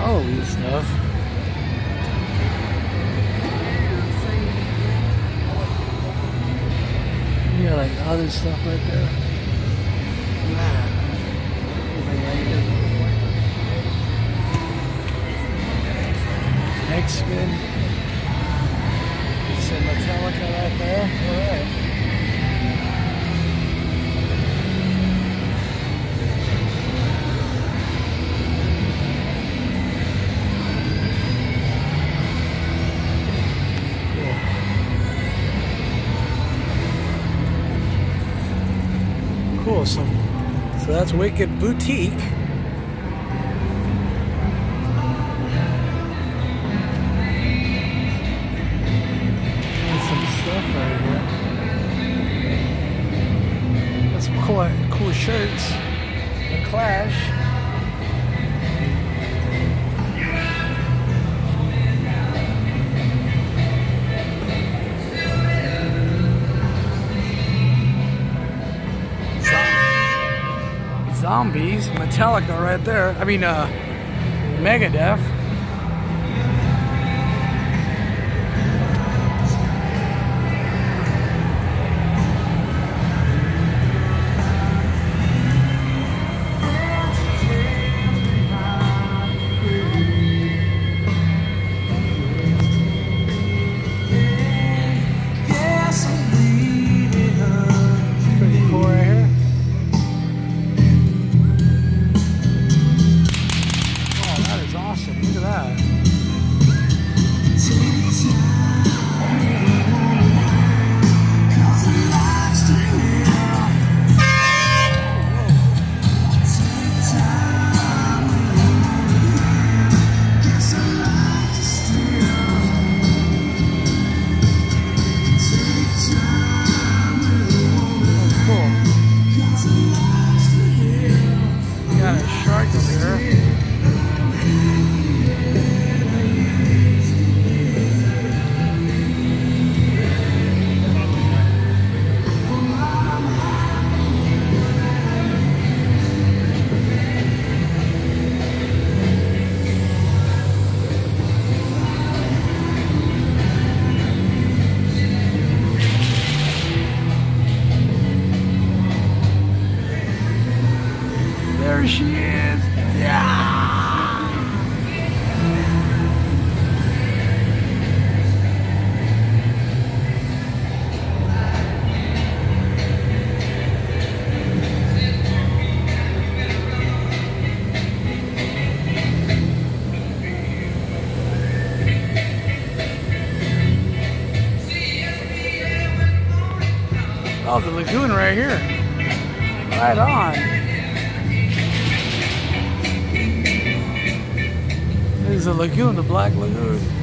Halloween stuff. Yeah, like other stuff right there. X-Men. Some Metallica right there. Alright. That's Wicked Boutique. Zombies, Metallica right there. I mean, uh, Megadeth. There she is. Yeah. Oh, the lagoon right here. Right on. There's a lagoon, the Black Lagoon.